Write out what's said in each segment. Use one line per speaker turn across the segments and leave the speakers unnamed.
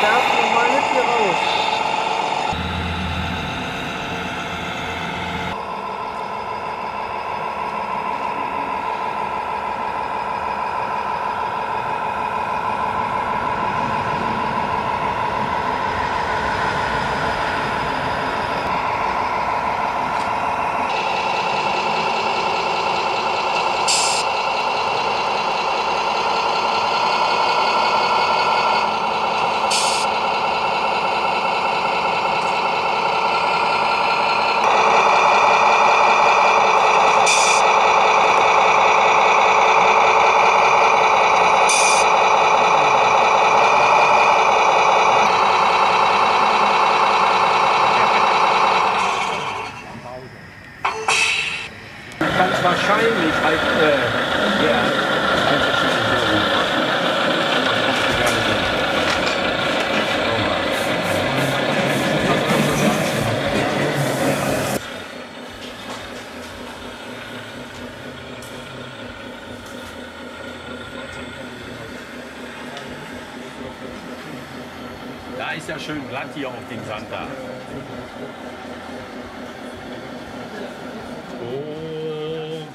Darf normal nicht hier raus.
Ganz äh, Da ist ja schön glatt hier auf dem Sand da. Oh,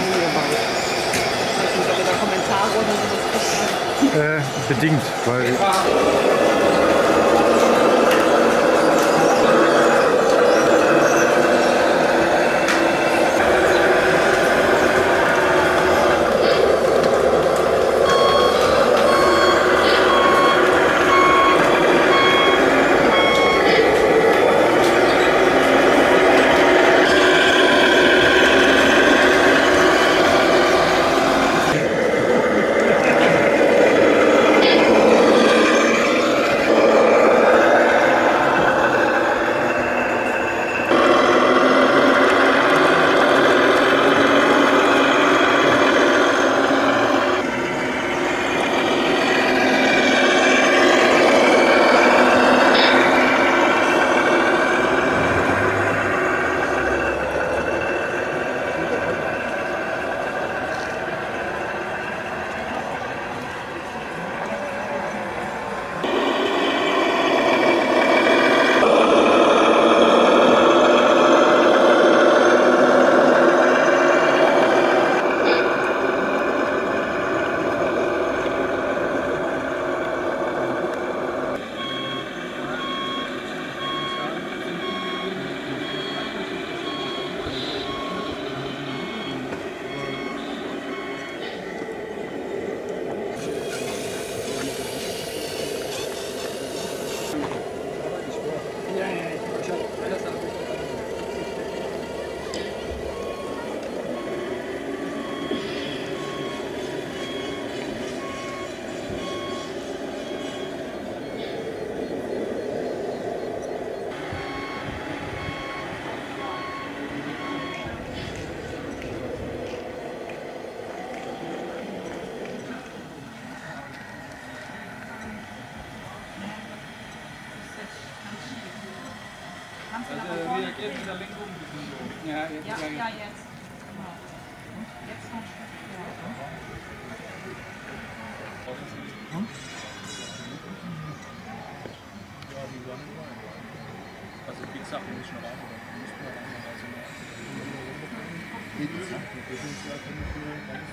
eingebaut. Ich weiß nicht, ob ihr da Kommentare oder sowas.
Äh, bedingt, weil
Also
vorne
reagiert mit
drehen?
der Lenkung ein bisschen so.
Ja, jetzt
Ja, ja, jetzt. Genau. Jetzt noch ein Stück. Ja.
Ja, die Sonne rein. Also wie gesagt, wir müssen rein, oder müssen wir rein, also
ist ja keine Führung, ganz